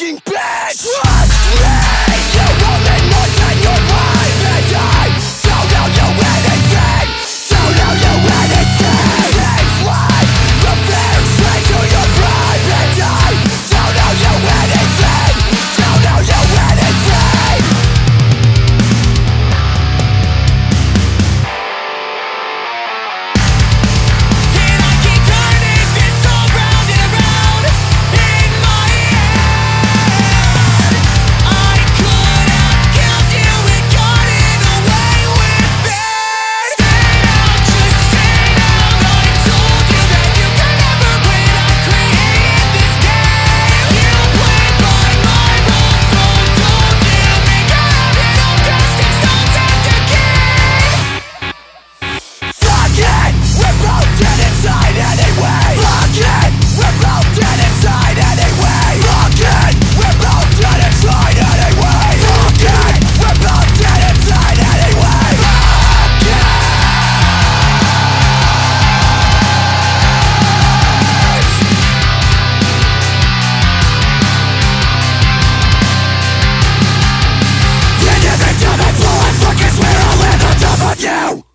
fucking! fuck you!